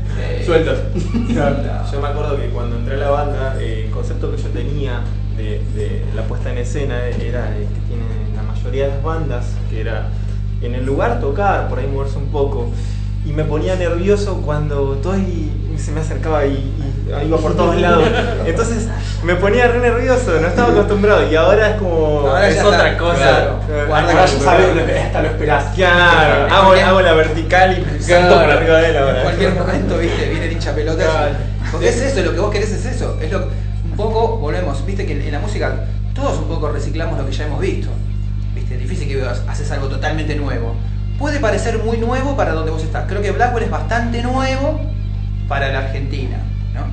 sueltas. [laughs] Yo me acuerdo que cuando entré a la banda, el concepto que yo tenía de, de la puesta en escena era el que tienen la mayoría de las bandas, que era en el lugar tocar, por ahí moverse un poco. Y me ponía nervioso cuando todo y se me acercaba y, y iba por todos lados. [laughs] Entonces me ponía re nervioso, no estaba acostumbrado y ahora es como. Ahora es ya otra está, cosa. claro. Guarda, ahora ya sabes, hasta lo esperás. Claro, hago, hago la vertical y salto por arriba de él En ahora. cualquier momento, viste, viene el hincha pelota. Claro. Porque es eso, lo que vos querés es eso. Es lo un poco, volvemos, viste que en, la música todos un poco reciclamos lo que ya hemos visto. Viste, es difícil que haces algo totalmente nuevo. Puede parecer muy nuevo para donde vos estás. Creo que Blackwell es bastante nuevo para la Argentina, ¿no?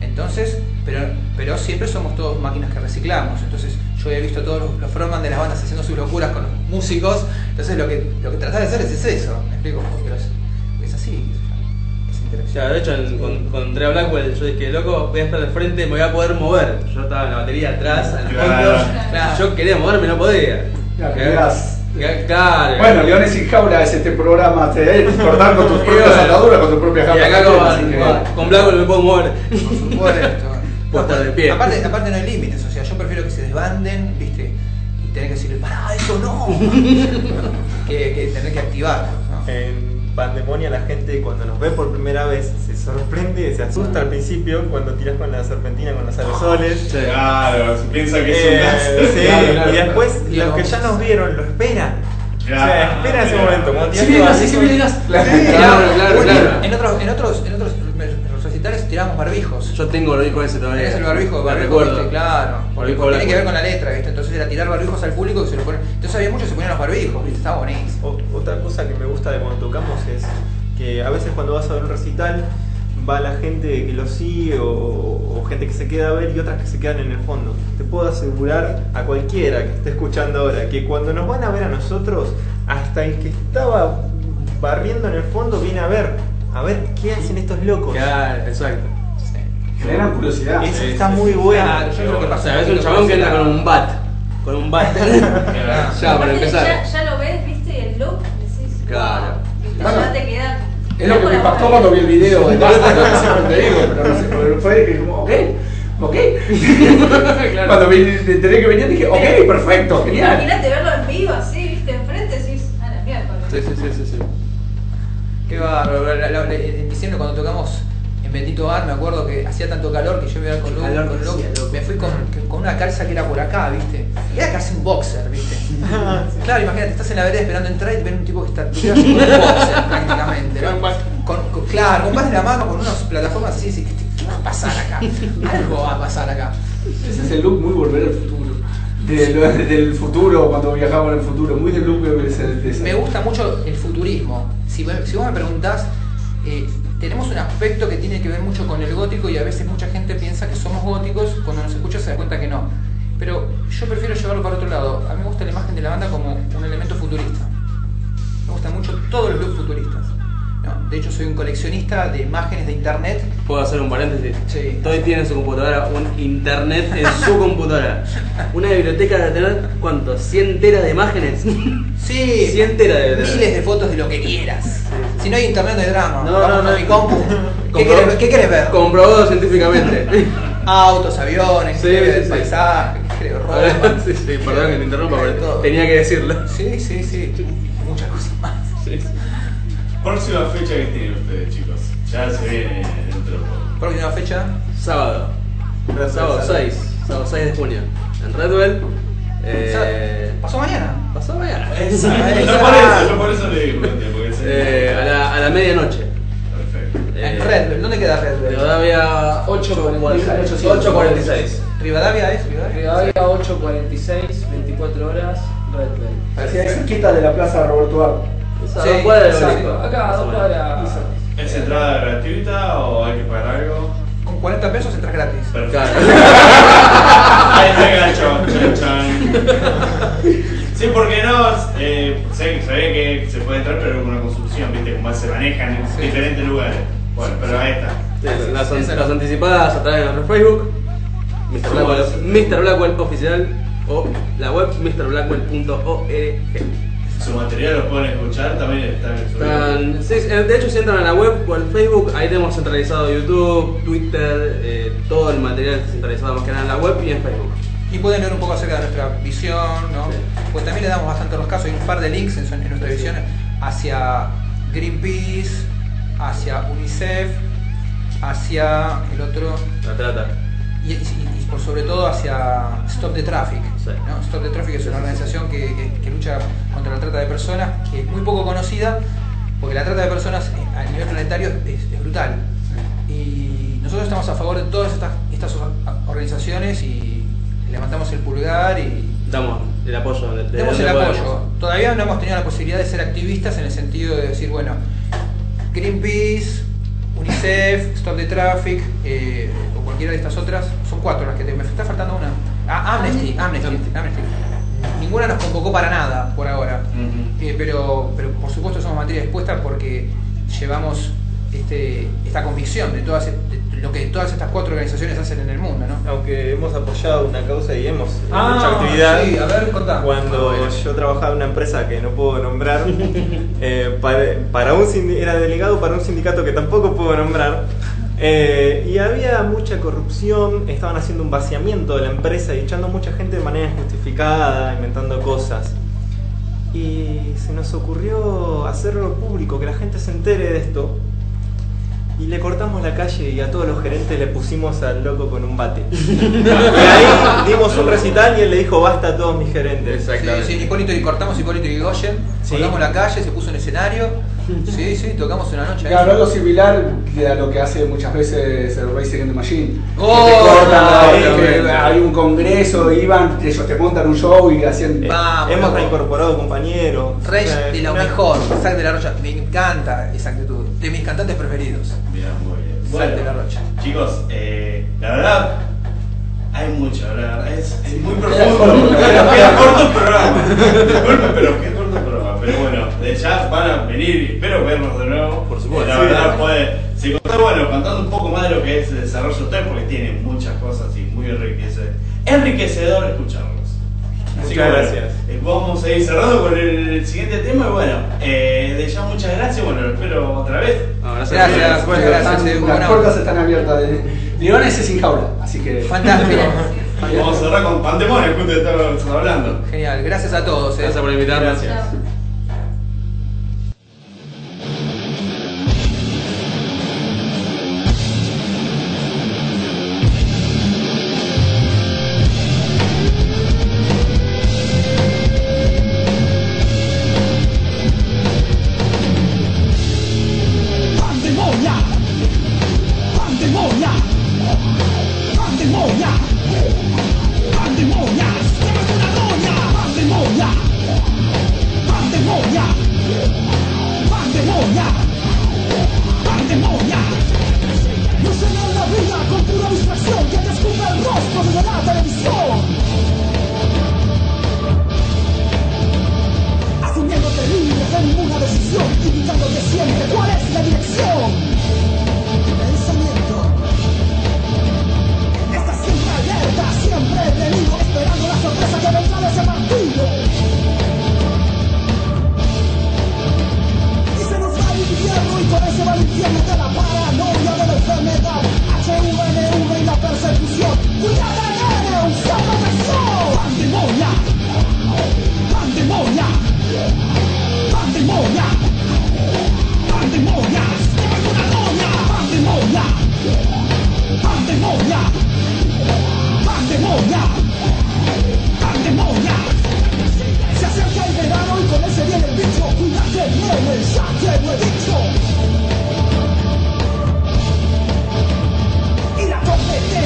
Entonces, pero, pero siempre somos todos máquinas que reciclamos. Entonces, yo he visto todos los, los frontman de las bandas haciendo sus locuras con los músicos. Entonces, lo que, lo que tratás de hacer es, es eso. ¿Me explico? Es, es así. Interacción. Ya, de hecho, en- con, con Andrea Blackwell yo dije, loco, voy a estar al frente, me voy a poder mover. Yo estaba en la batería atrás, al fondo. Claro. Claro. Yo quería moverme, no podía. Claro, Que- Claro. Bueno, Leones sin jaula es este programa, te cortar con tus propias ataduras, con tu propia Y jaula. acá también, con, así que- con- Blackwell me puedo mover. Por supuesto. [laughs] Puedo estar de pie. Aparte, aparte no hay límites, o sea, yo prefiero que se desbanden, viste, y tener que decirle, pará, eso no. [laughs] que, que tener que. En Pandemonia la gente cuando nos ve por primera vez se sorprende, se asusta al principio cuando tiras con la serpentina con los aerosoles. Claro, se piensa que es Eh, un sí, Claro, claro, y después claro. los que ya nos vieron lo esperan. o sea, Claro, esperan ese momento. Cuando Sí, sí, sí, Claro, claro. En otros, en otros, en otros tiramos barbijos. Yo tengo el con ese todavía. Tenés el barbijo, barbijo, recuerdo. viste, claro. Porque, Barbijo tiene que ver con la letra, ¿viste? Entonces era tirar barbijos al público que se lo ponen. Entonces había muchos que se ponían los barbijos, ¿viste? Estaba buenísimo. O- Otra cosa que me gusta de cuando tocamos es que a veces cuando vas a ver un recital va la gente que lo sigue o, o gente que se queda a ver y otras que se quedan en el fondo. Te puedo asegurar a cualquiera que esté escuchando ahora que cuando nos van a ver a nosotros, hasta el que estaba barriendo en el fondo viene a ver, a ver qué hacen estos locos. Claro, exacto. Generan curiosidad. Eso Sí, está sí, muy sí. bueno. Claro, yo creo que O pasa sea, es un chabón que entra con un bat. Con un bat. [laughs] [laughs] Ya, para Aparte, empezar. Ya, ya lo ves, viste, y el look, decís, Claro. viste, Claro. ya te queda. Es lo que me impactó cuando vi el video de Basta, lo que siempre te digo, pero no sé, pero fue que como, ok, ok. [laughs] Cuando me enteré que venía dije, ok, perfecto, genial. Imagínate verlo en vivo así, viste, enfrente, decís, a la miércoles. Sí, sí, sí, sí, sí. Qué bárbaro. En diciembre cuando tocamos en Bendito Bar, me acuerdo que hacía tanto calor que yo me iba con Luke, Calor con que Luke, hacía, loco. me fui con, con una calza que era por acá, ¿viste? Era casi un boxer, ¿viste? [laughs] Claro, imagínate, estás en la vereda esperando entrar y te ven un tipo que está tirado con un boxer prácticamente, ¿no? Con, con- claro, con más de la mano, con unas plataformas así, así, ¿qué, qué va a pasar acá? Algo va a pasar acá. Ese es el look muy volver al futuro. De lo- del futuro, cuando viajamos en el futuro, muy del look de Me gusta mucho el futurismo. Si, vos me preguntás, eh, tenemos un aspecto que tiene que ver mucho con el gótico y a veces mucha gente piensa que somos góticos, cuando nos escucha se da cuenta que no. Pero yo prefiero llevarlo para otro lado. A mí me gusta la imagen de la banda como un elemento futurista. Me gustan mucho todos los looks futuristas. ¿No? De hecho, soy un coleccionista de imágenes de internet. ¿Puedo hacer un paréntesis? Sí. Toy tiene en su computadora un internet en su computadora. Una biblioteca de tener, ¿cuánto? ¿100 teras de imágenes? Sí, 100 teras de miles de fotos de lo que quieras. Si no hay internet, no hay drama. No, Vamos no, no. mi compu. ¿Qué querés, qué querés ver? Comprobado científicamente. autos, aviones, Sí, creo, sí, del sí. paisaje, creo, ropa. [laughs] sí, sí, perdón que te interrumpa, pero todo. tenía que decirlo. Sí, sí, sí. Muchas cosas más. Sí. Próxima fecha que tienen ustedes, chicos. Ya se viene dentro de poco. Próxima fecha. Sábado. Sábado Bull. 6. Sábado 6 de junio. En Redwell. Eh, Pasó mañana. pasó mañana. Exacto. Yo por eso, yo por eso le digo, porque es Eh, a, la, a la medianoche. Perfecto. Eh, En Red Bull. ¿Dónde queda Red Bull? Rivadavia 8.46. 8.46. Rivadavia es Rivadavia. Rivadavia 8.46, 24 horas, Red Bull. Hacia ahí cerquita de la plaza Roberto Ardo. Sí, dos cuadras del exacto. obelisco. Acá, dos cuadras. ¿Es entrada gratuita o hay que pagar algo? Con 40 pesos entras gratis. Perfecto. Claro. Ahí te gancho, chan chan. Sí, porque no, eh, sé, se ve que se puede entrar, pero es una construcción, viste, cómo se manejan en Sí. diferentes lugares. Bueno, pero ahí está. Sí, las, las anticipadas a través de nuestro Facebook, Mr. Blackwell, Mr. Blackwell oficial o la web mrblackwell.org. Su material lo pueden escuchar, también está en su Están- sí, de hecho, si entran a la web o al Facebook, ahí tenemos centralizado YouTube, Twitter, eh, todo el material centralizado más que nada en la web y en Facebook. Y pueden leer un poco acerca de nuestra visión, ¿no? Sí. Pues también le damos bastante los casos. Hay un par de links en, su- en nuestra visión hacia Greenpeace, hacia UNICEF, hacia el otro La trata. y, y- y por sobre todo hacia Stop the Traffic. Sí. ¿no? Stop the Traffic es una organización que, que- que lucha contra la trata de personas, que es muy poco conocida, porque la trata de personas eh, a nivel planetario es, es brutal. Y nosotros estamos a favor de todas estas, estas or- organizaciones y levantamos el pulgar y Damos el apoyo. de- donde el apoyo. Todavía no hemos tenido la posibilidad de ser activistas en el sentido de decir, bueno, Greenpeace, UNICEF, Stop the Traffic, eh, o cualquiera de estas otras, son cuatro las que te, me está faltando una. Ah, Amnesty, Amnesty, Amnesty. Ninguna nos convocó para nada por ahora. Eh, pero, pero por supuesto somos materia dispuesta porque llevamos este, esta convicción de, todas, de lo que todas estas cuatro organizaciones hacen en el mundo, ¿no? Aunque hemos apoyado una causa y hemos hecho Ah, actividad. sí, a ver, contá. Cuando Ah, bueno. yo trabajaba en una empresa que no puedo nombrar, [laughs] eh, para, para un era delegado para un sindicato que tampoco puedo nombrar, eh, y había mucha corrupción, estaban haciendo un vaciamiento de la empresa y echando mucha gente de manera injustificada, inventando cosas. Y se nos ocurrió hacerlo público, que la gente se entere de esto. Y le cortamos la calle y a todos los gerentes le pusimos al loco con un bate. [laughs] y ahí dimos un recital y él le dijo basta a todos mis gerentes. Sí, sí, Hipólito y cortamos Hipólito y Goyen, Sí. cortamos la calle, se puso un escenario, sí, sí, tocamos una noche ahí. Claro, algo similar a lo que hace muchas veces el Racing in the Machine. Que Oh, te cortan, ah, que hay un congreso, iban, ellos te montan un show y hacían. Eh, Vamos, Hemos loco. reincorporado compañeros. Rey O sea, de lo una- mejor, Zack de la Rocha, me encanta esa actitud, de mis cantantes preferidos. Mirá, muy bien. Zack de la Rocha. chicos, eh, la verdad, hay mucho, la verdad, es, es muy profundo. Queda, corto el programa. Disculpen, pero queda corto el programa. Pero bueno, de ya van a venir y espero vernos de nuevo. Por supuesto. La verdad, puede. Se contó, bueno, contando un poco más de lo que es el desarrollo de ustedes, porque tiene muchas cosas y muy enriquecedor, enriquecedor escucharlos. Muchas gracias. eh, vamos a ir cerrando con el siguiente tema y bueno, eh, de ya muchas gracias, bueno, lo espero otra vez. No, gracias. Gracias. ustedes. muchas gracias, eh, Las puertas están abiertas. De... Leones es sin jaula, así que. Fantástico. [laughs] Vamos a cerrar con Pandemonio, justo de estamos hablando. Genial, gracias a todos. eh. Gracias por invitarnos. Gracias. Pandemonia, pandemonia. No llenar la vida con pura distracción que descubra el rostro de la televisión. Asumiéndote libre de ninguna decisión, indicándote siempre cuál es la dirección. Pensamiento. Estás siempre alerta, siempre venido, esperando la sorpresa que vendrá con ese va el infierno de la paranoia de la enfermedad. HVNV y la persecución. Cuidado, nene, usando presión. Pandemonia. Pandemonia. Pandemonia. Pandemonia. Siamo una noia. Pandemonia. Pandemonia. Pandemonia. Pandemonia.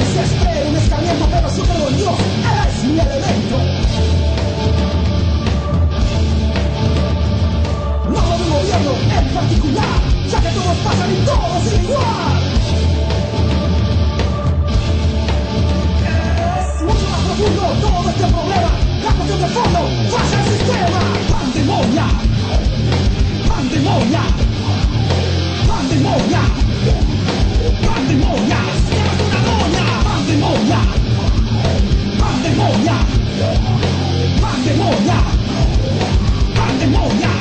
Espera un escarmiento, pero yo creo en Dios, es mi elemento. No de un gobierno en particular, ya que todos pasan y todos igual. Es mucho más profundo todo este problema. La cuestión de fondo, falla el sistema. Pandemonia, pandemonia, pandemonia, pandemonia. Siempre una noia, pandemonia, pandemonia, pandemonia, pandemonia.